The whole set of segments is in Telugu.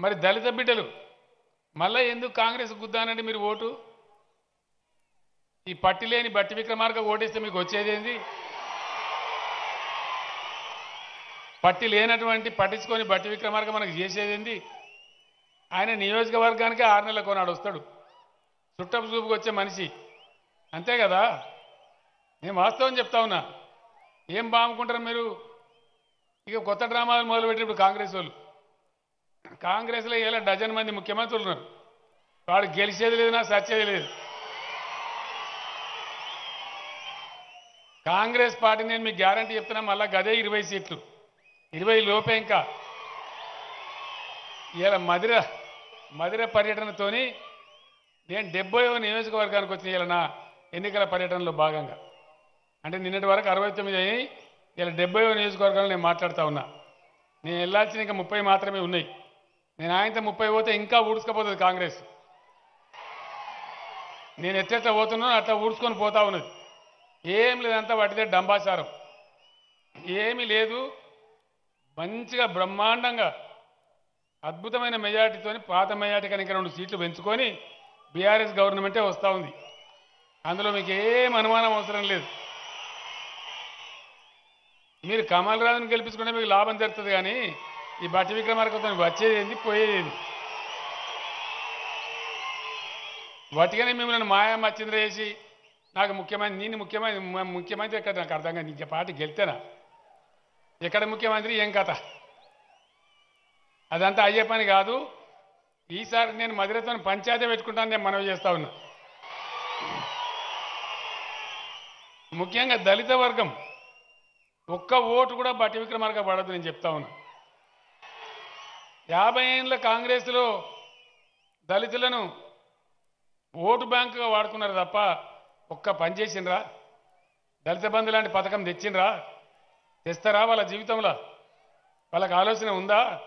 మరి దళిత బిడ్డలు మళ్ళీ ఎందుకు కాంగ్రెస్ గుద్దానండి మీరు ఓటు? ఈ పట్టి లేని బట్టి విక్రమార్క ఓటేస్తే మీకు వచ్చేది ఏంది? పట్టి లేనటువంటి పట్టించుకొని బట్టి విక్రమార్క మనకు చేసేది ఏంది? ఆయన నియోజకవర్గానికి ఆరు నెలల కొనాడు వస్తాడు. చుట్టపు చూపుకు వచ్చే మనిషి. అంతే కదా? నేను వాస్తవం చెప్తా ఉన్నా. ఏం బాగుంటారు మీరు? ఇక కొత్త డ్రామాలు మొదలుపెట్టినప్పుడు కాంగ్రెస్ వాళ్ళు. కాంగ్రెస్లో ఇలా డజన్ మంది ముఖ్యమంత్రులు ఉన్నారు. వాడు గెలిచేది లేదు నా సచ్చేది లేదు. కాంగ్రెస్ పార్టీ నేను మీకు గ్యారంటీ చెప్తున్నా మళ్ళా గదే ఇరవై సీట్లు. ఇరవై లోపే ఇంకా. ఇలా మధుర మధుర పర్యటనతోని నేను డెబ్బై నియోజకవర్గానికి వచ్చిన ఇలా నా ఎన్నికల పర్యటనలో భాగంగా. అంటే నిన్నటి వరకు అరవై తొమ్మిది అయ్యి ఇలా డెబ్బై నియోజకవర్గాలు నేను మాట్లాడుతూ ఉన్నా. నేను వెళ్ళాల్సిన ఇంకా ముప్పై మాత్రమే ఉన్నాయి. నేను ఆయనతో ముప్పై పోతే ఇంకా ఊడ్చుకపోతుంది కాంగ్రెస్. నేను ఎట్లెట్లా పోతున్నానో అట్లా ఊడ్చుకొని పోతా ఉన్నది. ఏం లేదంతా వాటిదే డంబాచారం. ఏమీ లేదు మంచిగా బ్రహ్మాండంగా అద్భుతమైన మెజార్టీతోని పాత మెజార్టీ కనుక రెండు సీట్లు పెంచుకొని బీఆర్ఎస్ గవర్నమెంటే వస్తూ ఉంది. అందులో మీకు ఏం అనుమానం అవసరం లేదు. మీరు కమల్ రాజును గెలిపించుకుంటే మీకు లాభం జరుగుతుంది కానీ ఈ బట్టి విక్రమార్కతో వచ్చేది ఏంది పోయేది ఏంది? వాటిగానే మిమ్మల్ని మాయా మచ్చింద్ర చేసి నాకు ముఖ్యమంత్రి నేను ముఖ్యమంత్రి ముఖ్యమంత్రి ఎక్కడ? నాకు అర్థం కాదు నీకు పార్టీ గెలితేనా? ఎక్కడ ముఖ్యమంత్రి? ఏం కథ? అదంతా అయ్యే పని కాదు. ఈసారి నేను మధురతో పంచాయతీ పెట్టుకుంటాను నేను మనవి చేస్తా ఉన్నా. ముఖ్యంగా దళిత వర్గం ఒక్క ఓటు కూడా బట్టి విక్రమార్క పడదు నేను చెప్తా ఉన్నా. యాభై ఏళ్ళ కాంగ్రెస్లో దళితులను ఓటు బ్యాంకుగా వాడుకున్నారు తప్ప ఒక్క పని చేసిండ్రా? దళిత బంధు లాంటి పథకం తెచ్చిండ్రా? తెస్తారా వాళ్ళ జీవితంలో? వాళ్ళకి ఆలోచన ఉందా?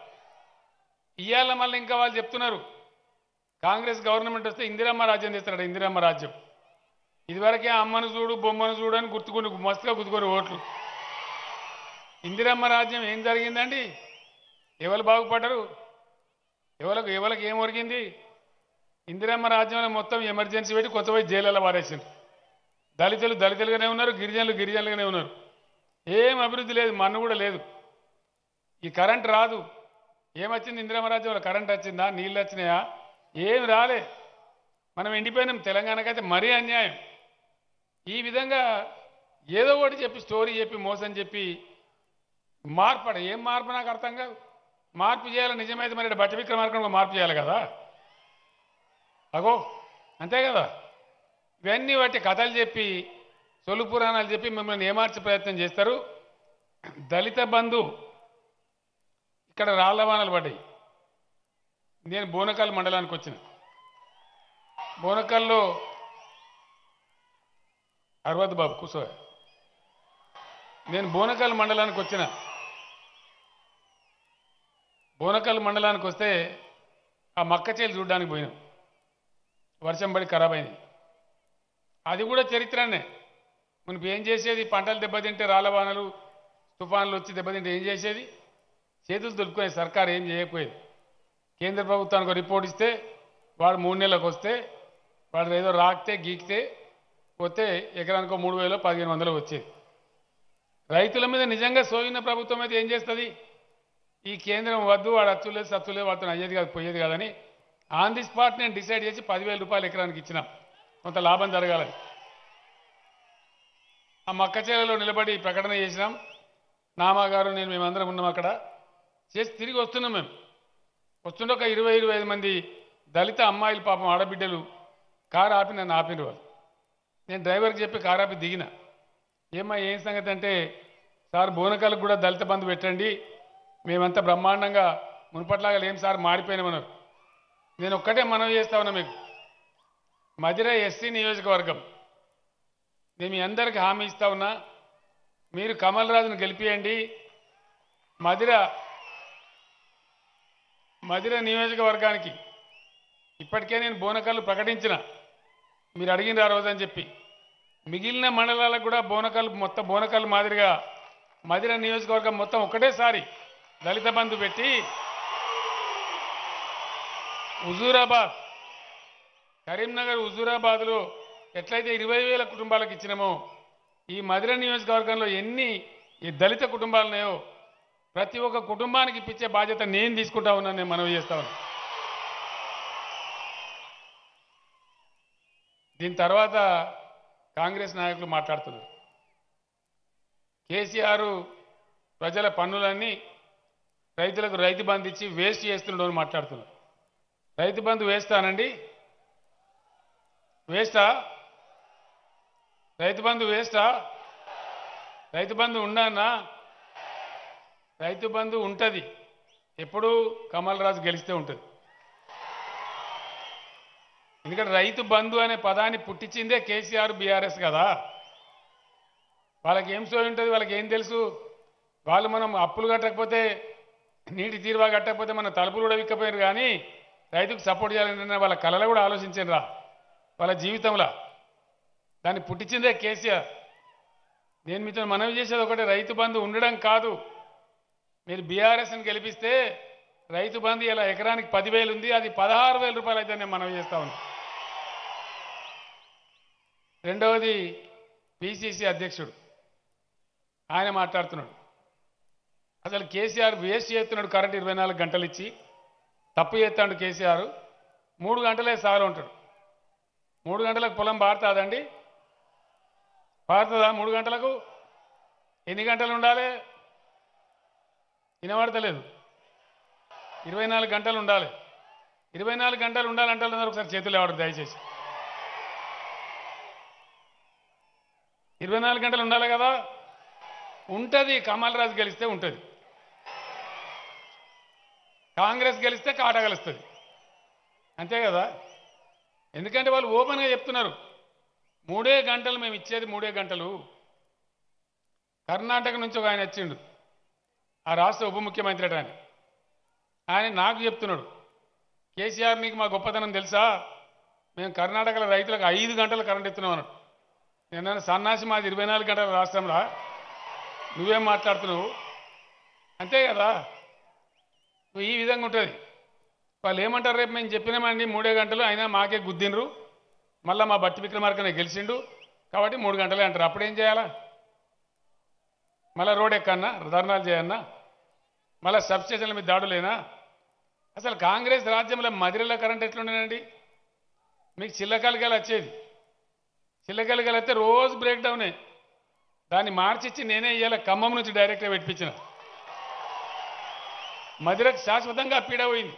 ఇవాళ మళ్ళీ ఇంకా వాళ్ళు చెప్తున్నారు కాంగ్రెస్ గవర్నమెంట్ వస్తే ఇందిరమ్మ రాజ్యం తెస్తారట ఇందిరమ్మ రాజ్యం. ఇదివరకే అమ్మను చూడు బొమ్మను చూడు అని గుర్తుకుని మస్తుగా గుర్తుకొని ఓట్లు. ఇందిరమ్మ రాజ్యం ఏం జరిగిందండి? ఎవరు బాగుపడ్డరు? ఎవరికి ఎవరికి ఏం ఒరిగింది? ఇందిరమ్మ రాజ్యంలో మొత్తం ఎమర్జెన్సీ పెట్టి కొత్త వైపు జైలలో పారేసింది దళితులు దళితులుగానే ఉన్నారు గిరిజనులు గిరిజనులుగానే ఉన్నారు. ఏం అభివృద్ధి లేదు మన్ను కూడా లేదు. ఈ కరెంట్ రాదు. ఏమొచ్చింది ఇందిరమ్మ రాజ్యంలో? కరెంట్ వచ్చిందా? నీళ్ళు వచ్చినాయా? ఏం రాలే. మనం ఎండిపోయినాం. తెలంగాణకైతే మరీ అన్యాయం. ఈ విధంగా ఏదో ఒకటి చెప్పి స్టోరీ చెప్పి మోసం చెప్పి మార్పడ. ఏం మార్పు నాకు అర్థం కాదు. మార్పు చేయాలి నిజమైతే మరి ఈడ బట్టి మార్పు చేయాలి కదా? అగో అంతే కదా? ఇవన్నీ బట్టి కథలు చెప్పి సొలు పురాణాలు చెప్పి మిమ్మల్ని ఏమార్చే ప్రయత్నం చేస్తారు? దళిత బంధు ఇక్కడ రాళ్ళవానలు పడ్డాయి. నేను బోనకల్ మండలానికి వచ్చిన. బోనకల్లో అరవద్ బాబు కూసో. నేను బోనకల్ మండలానికి వచ్చిన. బోనకల్ మండలానికి వస్తే ఆ మక్క చేలు చూడడానికి పోయినాం. వర్షం పడి ఖరాబ్ అయింది. అది కూడా చరిత్రనే. మనకు ఏం చేసేది? పంటలు దెబ్బతింటే రాళ్ళవానలు తుఫాన్లు వచ్చి దెబ్బతింటే ఏం చేసేది? చేతులు దులుపుకునే సర్కారు ఏం చేయకపోయేది. కేంద్ర ప్రభుత్వానికి రిపోర్ట్ ఇస్తే వాడు మూడు నెలలకు వస్తే వాడు ఏదో రాకితే గీకితే పోతే ఎకరానికో మూడు వేలు పదిహేను వందలు వచ్చేది. రైతుల మీద నిజంగా సోయిన ప్రభుత్వం అయితే ఏం చేస్తుంది? ఈ కేంద్రం వద్దు వాడు అచ్చులేదు సత్తులేదు వాడితో అయ్యేది కాదు పోయేది కాదని ఆన్ ది స్పాట్ నేను డిసైడ్ చేసి పదివేల రూపాయలు ఎకరానికి ఇచ్చిన. కొంత లాభం జరగాలని. ఆ మక్క చేలలో నిలబడి ప్రకటన చేసినాం. నామా గారు నేను మేమందరం ఉన్నాం అక్కడ. చేసి తిరిగి వస్తున్నాం మేము. వస్తుండే ఒక ఇరవై ఇరవై ఐదు మంది దళిత అమ్మాయిలు పాపం ఆడబిడ్డలు కారు ఆపి నన్ను ఆపిన వాళ్ళు. నేను డ్రైవర్కి చెప్పి కారు ఆపి దిగిన. ఏమ్మా ఏం సంగతి అంటే సార్ బోనకాలకు కూడా దళిత బంధు పెట్టండి మేమంతా బ్రహ్మాండంగా మునుపట్లాగా లేం సార్ మారిపోయినామన్నారు. నేను ఒక్కటే మనవి చేస్తా ఉన్నా మీకు. మధిర ఎస్సీ నియోజకవర్గం. నేను మీ అందరికీ హామీ ఇస్తా ఉన్నా. మీరు కమల్ రాజును గెలిపియండి. మధుర మధుర నియోజకవర్గానికి ఇప్పటికే నేను బోనకల్లు ప్రకటించిన. మీరు అడిగిన ఆ రోజు అని చెప్పి. మిగిలిన మండలాలకు కూడా బోనకల్లు మొత్తం బోనకల్లు మాదిరిగా మధుర నియోజకవర్గం మొత్తం ఒకటేసారి దళిత బంధు పెట్టి హుజూరాబాద్ కరీంనగర్ హుజూరాబాద్లో ఎట్లయితే ఇరవై వేల కుటుంబాలకు ఇచ్చినామో ఈ మధుర నియోజకవర్గంలో ఎన్ని ఈ దళిత కుటుంబాలు ఉన్నాయో ప్రతి ఒక్క కుటుంబానికి ఇప్పించే బాధ్యత నేను తీసుకుంటా ఉన్నాను నేను మనవి చేస్తా దీని తర్వాత కాంగ్రెస్ నాయకులు మాట్లాడుతున్నారు. కేసీఆర్ ప్రజల పన్నులన్నీ రైతులకు రైతు బంధు ఇచ్చి వేస్ట్ చేస్తున్నాడు అని మాట్లాడుతున్నారు రైతు బంధు వేస్తానండి. వేస్తా రైతు బంధు వేస్తా రైతు బంధు ఉన్నానా? రైతు బంధు ఉంటుంది. ఎప్పుడు కమల్ రాజు గెలిస్తే ఉంటుంది. ఎందుకంటే రైతు బంధు అనే పదాన్ని పుట్టించిందే కేసీఆర్ బీఆర్ఎస్ కదా. వాళ్ళకి ఏం సోయి ఉంటుంది? వాళ్ళకి ఏం తెలుసు? వాళ్ళు మనం అప్పులు కట్టకపోతే నీటి తీరువా కట్టకపోతే మన తలుపులు కూడా విక్కపోయారు కానీ రైతుకు సపోర్ట్ చేయాలని వాళ్ళ కళలు కూడా ఆలోచించారు రా వాళ్ళ జీవితంలో. దాన్ని పుట్టించిందే కేసీఆర్. నేను మీతో మనవి చేసేది ఒకటి రైతు బంధు ఉండడం కాదు. మీరు బీఆర్ఎస్ని గెలిపిస్తే రైతు బంధు ఇలా ఎకరానికి పదివేలు ఉంది అది పదహారు వేల రూపాయలు అయితే నేను మనవి చేస్తా ఉన్నా. రెండవది పిసిసి అధ్యక్షుడు. ఆయన మాట్లాడుతున్నాడు. అసలు కేసీఆర్ వేస్ట్ చేస్తున్నాడు కరెంట్ ఇరవై నాలుగు గంటలు ఇచ్చి తప్పు చేస్తాడు కేసీఆర్. మూడు గంటలే సార్ ఉంటాడు మూడు గంటలకు పొలం పారుతుందండి? పారుతుందా? మూడు గంటలకు? ఎన్ని గంటలు ఉండాలి? వినబడతలేదు. ఇరవై నాలుగు గంటలు ఉండాలి. ఇరవై నాలుగు గంటలు ఉండాలంటారు ఒకసారి చేతులు ఎవరు దయచేసి. ఇరవై నాలుగు గంటలు ఉండాలి కదా? ఉంటుంది. కమల్ రాజు గెలిస్తే ఉంటుంది. కాంగ్రెస్ గెలిస్తే కాట గెలుస్తుంది. అంతే కదా? ఎందుకంటే వాళ్ళు ఓపెన్గా చెప్తున్నారు. మూడే గంటలు మేము ఇచ్చేది మూడే గంటలు. కర్ణాటక నుంచి ఒక ఆయన వచ్చిండు. ఆ రాష్ట్ర ఉప ముఖ్యమంత్రి ఆయన. ఆయన నాకు చెప్తున్నాడు కేసీఆర్ నీకు మా గొప్పతనం తెలుసా? మేము కర్ణాటకలో రైతులకు ఐదు గంటలు కరెంట్ ఇస్తున్నాం అన్నాడు. నేను సన్నాసి మాది ఇరవై నాలుగు గంటల రాష్ట్రంలో నువ్వేం మాట్లాడుతున్నావు? అంతే కదా? నువ్వు ఈ విధంగా ఉంటుంది. వాళ్ళు ఏమంటారు రేపు మేము చెప్పినామండి మూడే గంటలు అయినా మాకే గుద్దినరు మళ్ళీ మా బట్టి విక్రమార్కనే గెలిచిండు. కాబట్టి మూడు గంటలే అంటారు. అప్పుడేం చేయాలా? మళ్ళీ రోడ్ ఎక్కన్నా? ధర్నాలు చేయన్నా? మళ్ళీ సబ్స్టేషన్ల మీద దాడులేనా అసలు కాంగ్రెస్ రాజ్యంలో మదిరలో కరెంట్ ఎట్లుండేనండి మీకు చిల్లకలికలు వచ్చేది చిల్లకలికలు అయితే రోజు బ్రేక్ డౌనే దాన్ని మార్చిచ్చి నేనే ఇవాళ ఖమ్మం నుంచి డైరెక్ట్గా పెట్టించిన మదిరకు శాశ్వతంగా పీడ పోయింది.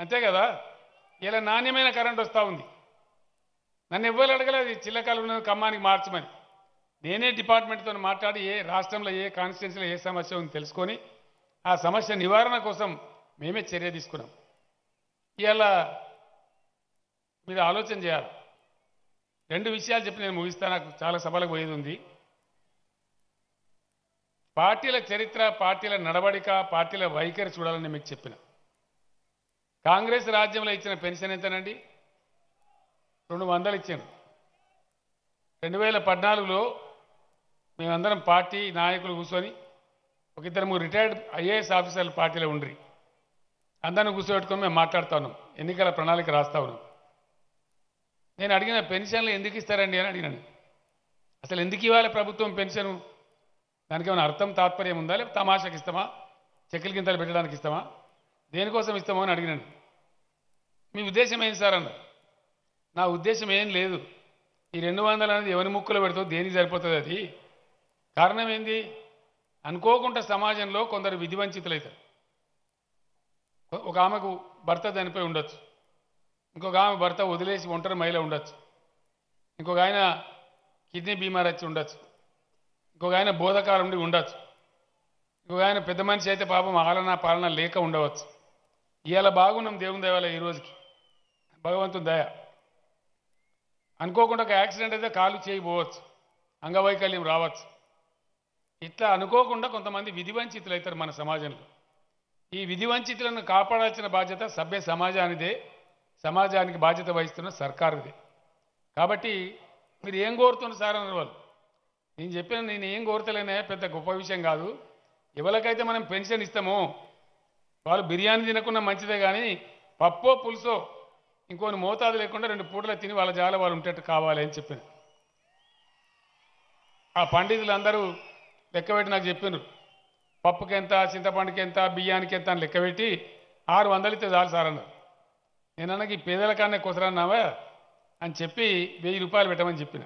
అంతే కదా? ఇలా నాణ్యమైన కరెంట్ వస్తూ ఉంది. నన్ను ఎవ్వరు అడగలేదు చిల్లకాలు ఉన్న మార్చమని నేనే డిపార్ట్మెంట్తో మాట్లాడి ఏ రాష్ట్రంలో ఏ కాన్స్టిట్యున్సీలో ఏ సమస్య ఉందో తెలుసుకొని ఆ సమస్య నివారణ కోసం మేమే చర్య తీసుకున్నాం. ఇవాళ మీరు ఆలోచన చేయాలి. రెండు విషయాలు చెప్పి నేను ముగిస్తా. నాకు చాలా సభలకు పోయేది ఉంది. పార్టీల చరిత్ర పార్టీల నడవడిక పార్టీల వైఖరి చూడాలని మీకు చెప్పిన. కాంగ్రెస్ రాజ్యంలో ఇచ్చిన పెన్షన్ ఎంతనండి? రెండు వందలు ఇచ్చాను రెండు వేల పద్నాలుగులో మేమందరం పార్టీ నాయకులు కూర్చొని ఒక ఇద్దరు మూడు రిటైర్డ్ ఐఏఎస్ ఆఫీసర్లు పార్టీలో ఉండ్రి. అందరిని కూర్చోబెట్టుకొని మేము మాట్లాడుతా ఉన్నాం. ఎన్నికల ప్రణాళిక రాస్తా ఉన్నాం. నేను అడిగిన పెన్షన్లు ఎందుకు ఇస్తారండి అని అడిగినాను. అసలు ఎందుకు ఇవ్వాలి ప్రభుత్వం పెన్షన్? దానికి ఏమైనా అర్థం తాత్పర్యం ఉందా? లేకపోతే తమాషాకి ఇస్తామా చెక్కల గింతలు పెట్టడానికి ఇస్తామా దేనికోసం ఇస్తామో అని అడిగినాను. మీ ఉద్దేశం ఏంటి సార్ అన్నారు. నా ఉద్దేశం ఏం లేదు. ఈ రెండు వందలు అనేది ఎవరి ముక్కులో పెడతావు దేనికి సరిపోతుంది అది? కారణం ఏంది? అనుకోకుండా సమాజంలో కొందరు విధివంచితులు వంచితులవుతారు ఒక ఆమెకు భర్త చనిపోయి ఉండొచ్చు. ఇంకొక ఆమె భర్త వదిలేసి ఒంటరి మహిళ ఉండొచ్చు. ఇంకొక ఆయన కిడ్నీ బీమార్ వచ్చి ఉండొచ్చు. ఇంకొక ఆయన బోధకాలం ఉండి ఉండొచ్చు. ఇంకొక ఆయన పెద్ద మనిషి అయితే పాపం ఆలన పాలన లేక ఉండవచ్చు. ఇవాళ బాగున్నాం దేవుని దేవాల ఈ రోజుకి. భగవంతుని దయ. అనుకోకుండా ఒక యాక్సిడెంట్ అయితే కాలు చేయబోవచ్చు అంగవైకల్యం రావచ్చు. ఇట్లా అనుకోకుండా కొంతమంది విధివంచితులు అవుతారు మన సమాజంలో. ఈ విధివంచితులను కాపాడాల్సిన బాధ్యత సభ్య సమాజానిదే. సమాజానికి బాధ్యత వహిస్తున్న సర్కారుదే. కాబట్టి మీరు ఏం కోరుతున్నారు సార్ అన్నారు వాళ్ళు నేను చెప్పిన నేను ఏం కోరతలేనే పెద్ద గొప్ప విషయం కాదు. ఎవరికైతే మనం పెన్షన్ ఇస్తామో వాళ్ళు బిర్యానీ తినకుండా మంచిదే కానీ పప్పో పులుసో ఇంకొన్ని మోతాదు లేకుండా రెండు పూటలు తిని వాళ్ళ జాల వాళ్ళు ఉంటట్టు కావాలి అని చెప్పిన. ఆ పండితులు అందరూ లెక్కపెట్టి నాకు చెప్పినారు. పప్పుకి ఎంత చింతపండుకి ఎంత బియ్యానికి ఎంత అని లెక్కపెట్టి ఆరు వందలు ఇస్తే చాలు సార్ అన్నారు. నేను అన్నకి పేదల కన్నా కుసరన్నావా? అని చెప్పి వెయ్యి రూపాయలు పెట్టమని చెప్పిన.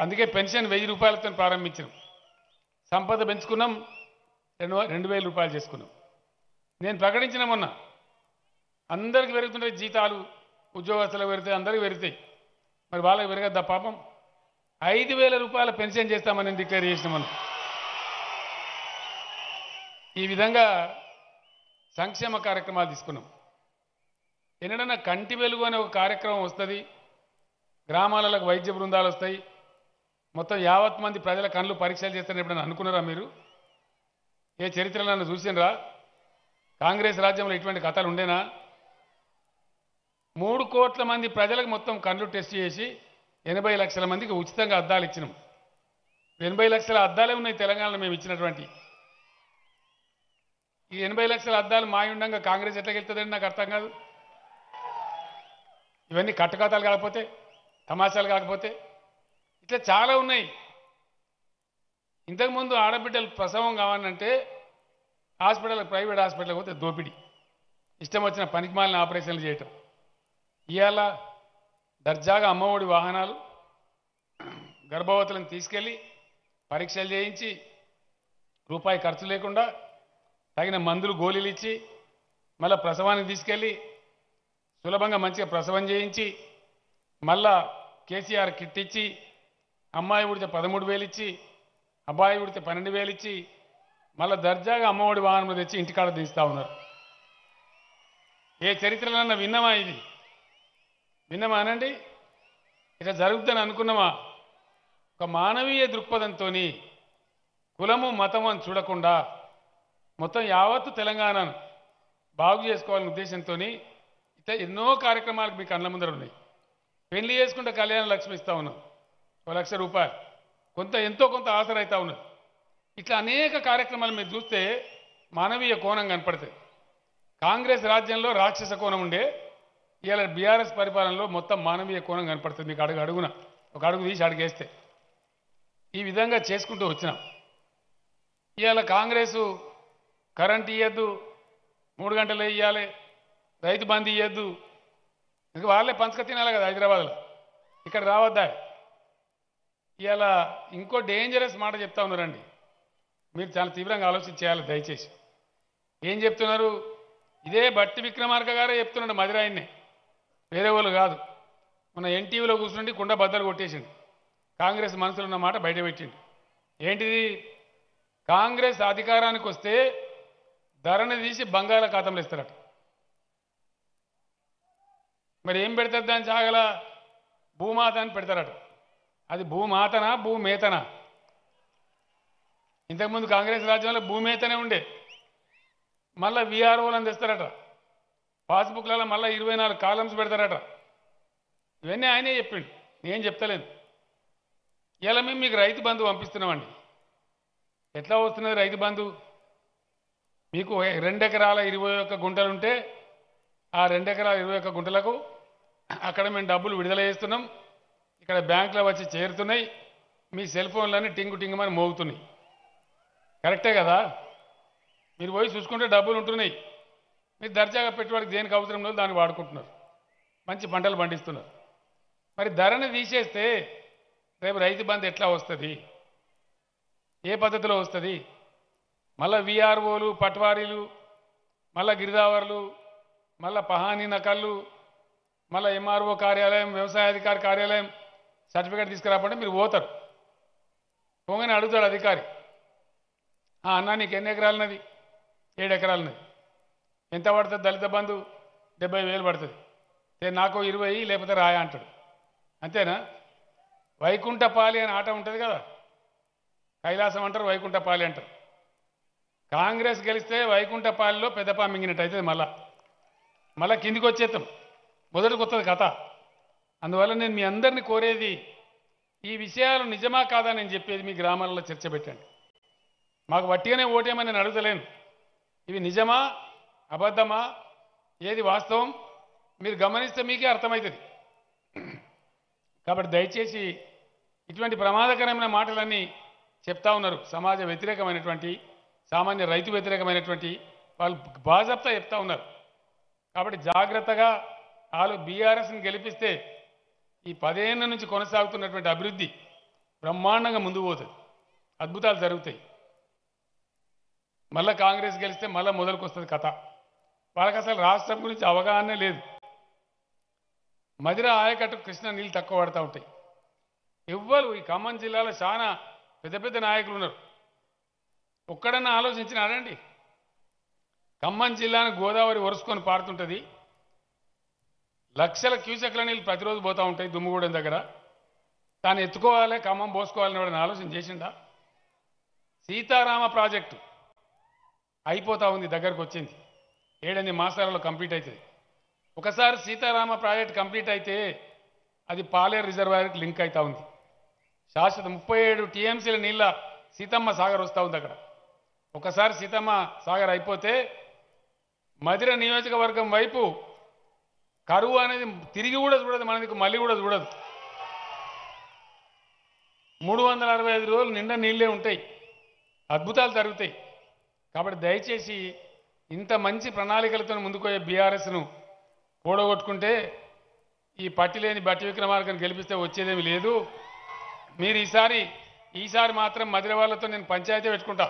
అందుకే పెన్షన్ వెయ్యి రూపాయలతో ప్రారంభించినాం సంపద పెంచుకున్నాం రెండు రెండు వేల రూపాయలు చేసుకున్నాం. నేను ప్రకటించిన మొన్న అందరికి పెరుగుతుంటాయి జీతాలు ఉద్యోగస్తులకు పెరుగుతాయి అందరికి పెరుగుతాయి. మరి వాళ్ళకి పెరగద్దా పాపం? ఐదు వేల రూపాయల పెన్షన్ చేస్తామని డిక్లేర్ చేసిన మనం ఈ విధంగా సంక్షేమ కార్యక్రమాలు తీసుకున్నాం. ఎన్నడన్నా కంటి వెలుగు అనే ఒక కార్యక్రమం వస్తుంది. గ్రామాలకు వైద్య బృందాలు వస్తాయి. మొత్తం యావత్ మంది ప్రజల కళ్ళు పరీక్షలు చేస్తారని ఎప్పుడైనా అనుకున్నారా మీరు? ఏ చరిత్రలో నన్ను చూసినరా కాంగ్రెస్ రాజ్యంలో ఇటువంటి కథలు ఉండేనా? మూడు కోట్ల మంది ప్రజలకు మొత్తం కళ్ళు టెస్ట్ చేసి ఎనభై లక్షల మందికి ఉచితంగా అద్దాలు ఇచ్చినాం. ఎనభై లక్షల అద్దాలే ఉన్నాయి తెలంగాణలో మేము ఇచ్చినటువంటి. ఈ ఎనభై లక్షల అద్దాలు మాయ ఉండగా కాంగ్రెస్ ఎట్లా వెళ్తుందని నాకు అర్థం కాదు. ఇవన్నీ కట్టుకథాలు కాకపోతే తమాషాలు కాకపోతే ఇట్లా చాలా ఉన్నాయి. ఇంతకుముందు ఆడబిడ్డలు ప్రసవం కావాలంటే హాస్పిటల్ ప్రైవేట్ హాస్పిటల్కి పోతే దోపిడీ. ఇష్టం వచ్చిన పనికిమాలిన ఆపరేషన్లు చేయటం. ఇవాళ దర్జాగా అమ్మఒడి వాహనాలు గర్భవతులను తీసుకెళ్ళి పరీక్షలు చేయించి రూపాయి ఖర్చు లేకుండా తగిన మందులు గోళీలు ఇచ్చి మళ్ళీ ప్రసవానికి తీసుకెళ్ళి సులభంగా మంచిగా ప్రసవం చేయించి మళ్ళా కేసీఆర్ కిట్ ఇచ్చి అమ్మాయి ఉడితే పదమూడు వేలు ఇచ్చి అబ్బాయి ఉడితే పన్నెండు వేలు ఇచ్చి మళ్ళీ దర్జాగా అమ్మఒడి వాహనం తెచ్చి ఇంటికాడ దించుతా ఉన్నారు. ఏ చరిత్రలన్నా విన్నామా ఇది? విన్నామా అనండి? ఇట్లా జరుగుతుందని అనుకున్నామా? ఒక మానవీయ దృక్పథంతో కులము మతము అని చూడకుండా మొత్తం యావత్తు తెలంగాణను బాగు చేసుకోవాలనే ఉద్దేశంతో ఇట్లా ఎన్నో కార్యక్రమాలకు మీ కళ్ళ ముందర ఉన్నాయి. పెళ్ళి చేసుకుంటే కళ్యాణ లక్ష్మి ఇస్తా ఉన్నాం. ఒక లక్ష రూపాయలు. కొంత ఎంతో కొంత ఆసరైతా ఉన్నది. ఇట్లా అనేక కార్యక్రమాలు మీరు చూస్తే మానవీయ కోణం కనపడుతుంది కాంగ్రెస్ రాజ్యంలో రాక్షస కోణం ఉండే ఇవాళ బీఆర్ఎస్ పరిపాలనలో మొత్తం మానవీయ కోణం కనపడుతుంది. మీకు అడుగు అడుగున ఒక అడుగు తీసి అడుగేస్తే. ఈ విధంగా చేసుకుంటూ వచ్చినాం. ఇవాళ కాంగ్రెసు కరెంట్ ఇవ్వద్దు మూడు గంటలు ఇవ్వాలి రైతు బంద్ ఇవ్వద్దు ఇంకా వాళ్ళే పంచక తినాలి కదా హైదరాబాద్లో. ఇక్కడ రావద్దా? ఇలా ఇంకో డేంజరస్ మాట చెప్తా ఉన్నారండి. మీరు చాలా తీవ్రంగా ఆలోచన చేయాలి దయచేసి. ఏం చెప్తున్నారు? ఇదే బట్టి విక్రమార్క గారే చెప్తున్నాడు మధురాయిని వేరే వాళ్ళు కాదు. మన ఎన్టీవీలో కూర్చుండి కుండ బద్దలు కొట్టేసిండు. కాంగ్రెస్ మనసులో ఉన్న మాట బయట పెట్టిండు. ఏంటిది? కాంగ్రెస్ అధికారానికి వస్తే ధరని తీసి బంగాళాఖాతంలో ఇస్తారట. మరి ఏం పెడతారు దాని చాగల భూమాత అని పెడతారట. అది భూమాతనా భూమేతనా? ఇంతకుముందు కాంగ్రెస్ రాజ్యంలో భూమేతనే ఉండే. మళ్ళీ విఆర్ఓలను తెస్తారట. పాస్బుక్లలో మళ్ళీ ఇరవై నాలుగు కాలమ్స్ పెడతారట. ఇవన్నీ ఆయనే చెప్పిండు. నేను చెప్తలేను. ఇలా మేము మీకు రైతు బంధు పంపిస్తున్నామండి. ఎట్లా వస్తున్నది రైతు బంధు? మీకు రెండు ఎకరాల ఇరవై ఒక్క గుంటలుంటే ఆ రెండు ఎకరాల ఇరవై ఒక్క గుంటలకు అక్కడ మేము డబ్బులు విడుదల చేస్తున్నాం. ఇక్కడ బ్యాంకులో వచ్చి చేరుతున్నాయి మీ సెల్ ఫోన్లన్నీ టింగు టింగుమని మోగుతున్నాయి. కరెక్టే కదా? మీరు పోయి చూసుకుంటే డబ్బులు ఉంటున్నాయి. మీరు దర్జాగా పెట్టుబడికి దేనికి అవసరం లేదు దాన్ని వాడుకుంటున్నారు. మంచి పంటలు పండిస్తున్నారు. మరి ధరని తీసేస్తే రేపు రైతు బంధు ఎట్లా వస్తుంది? ఏ పద్ధతిలో వస్తుంది? మళ్ళా విఆర్ఓలు పట్వారీలు మళ్ళా గిరిదావర్లు మళ్ళా పహానీ నకళ్ళు మళ్ళా ఎంఆర్ఓ కార్యాలయం వ్యవసాయాధికారి కార్యాలయం సర్టిఫికేట్ తీసుకురాపంటే మీరు పోతారు. పోగానే అడుగుతాడు అధికారి అన్న అన్నా నీకు ఎన్ని ఎకరాలన్నది? ఏడు ఎకరాలన్నది. ఎంత పడుతుంది దళిత బంధు? డెబ్బై వేలు పడుతుంది. నాకు ఇరవై లేకపోతే రాయా అంటాడు. అంతేనా? వైకుంఠపాలి అనే ఆట ఉంటుంది కదా. కైలాసం అంటారు వైకుంఠపాలి అంటారు. కాంగ్రెస్ గెలిస్తే వైకుంఠపాలిలో పెద్దపా మింగినట్టు అవుతుంది మళ్ళా. మళ్ళా కిందికి వచ్చేస్తాం మొదటికి వస్తుంది కథ. అందువల్ల నేను మీ అందరిని కోరేది ఈ విషయాలు నిజమా కాదా నేను చెప్పేది మీ గ్రామాలలో చర్చ పెట్టండి. మాకు వట్టిగానే ఓటేమని నేను అడగలేను ఇవి నిజమా అబద్ధమా ఏది వాస్తవం మీరు గమనిస్తే మీకే అర్థమవుతుంది. కాబట్టి దయచేసి ఇటువంటి ప్రమాదకరమైన మాటలన్నీ చెప్తా ఉన్నారు. సమాజ వ్యతిరేకమైనటువంటి సామాన్య రైతు వ్యతిరేకమైనటువంటి వాళ్ళు బాజప్తా చెప్తా ఉన్నారు. కాబట్టి జాగ్రత్తగా వాళ్ళు బీఆర్ఎస్ని గెలిపిస్తే ఈ పదేళ్ళ నుంచి కొనసాగుతున్నటువంటి అభివృద్ధి బ్రహ్మాండంగా ముందు పోతుంది. అద్భుతాలు జరుగుతాయి. మళ్ళీ కాంగ్రెస్ గెలిస్తే మళ్ళీ మొదలుకొస్తుంది కథ. వాళ్ళకి అసలు రాష్ట్రం గురించి అవగాహనే లేదు. మదిర ఆయకట్టు కృష్ణ నీళ్ళు తక్కువ పడతా ఉంటాయి. ఎవ్వరు ఈ ఖమ్మం జిల్లాలో చాలా పెద్ద పెద్ద నాయకులు ఉన్నారు. ఒక్కడన్నా ఆలోచించినాడండి ఖమ్మం జిల్లాను గోదావరి ఒరుసుకొని పారుతుంటుంది. లక్షల క్యూసెక్ల నీళ్ళు ప్రతిరోజు పోతూ ఉంటాయి దుమ్ముగూడెం దగ్గర. తాను ఎత్తుకోవాలి ఖమ్మం పోసుకోవాలని వాడిని ఆలోచన చేసిండా? సీతారామ ప్రాజెక్టు అయిపోతా ఉంది దగ్గరకు వచ్చింది. ఏడెనిమిది మాసాలలో కంప్లీట్ అవుతుంది. ఒకసారి సీతారామ ప్రాజెక్ట్ కంప్లీట్ అయితే అది పాలేరు రిజర్వాయర్కి లింక్ అవుతా ఉంది. శాశ్వత ముప్పై ఏడు టీఎంసీల నీళ్ళ సీతమ్మ సాగర్ వస్తూ ఉంది అక్కడ. ఒకసారి సీతమ్మ సాగర్ అయిపోతే మధిర నియోజకవర్గం వైపు కరువు అనేది తిరిగి కూడా చూడదు మనకి మళ్ళీ కూడా చూడదు. మూడు వందల అరవై ఐదు రోజులు నిండా నీళ్ళే ఉంటాయి అద్భుతాలు జరుగుతాయి. కాబట్టి దయచేసి ఇంత మంచి ప్రణాళికలతో ముందుకోయే బీఆర్ఎస్ను ఓడగొట్టుకుంటే ఈ పట్టి లేని బట్టి విక్రమార్కను గెలిపిస్తే వచ్చేదేమి లేదు. మీరు ఈసారి ఈసారి మాత్రం మధుర వాళ్ళతో నేను పంచాయతీ పెట్టుకుంటా.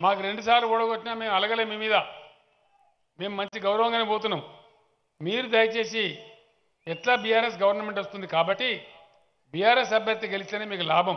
మాకు రెండుసార్లు ఓడగొట్టినా మేము అలగలే మీ మీద. మేము మంచి గౌరవంగానే పోతున్నాం. మీరు దయచేసి ఎట్లా బీఆర్ఎస్ గవర్నమెంట్ వస్తుంది కాబట్టి బీఆర్ఎస్ అభ్యర్థి గెలిస్తేనే మీకు లాభం.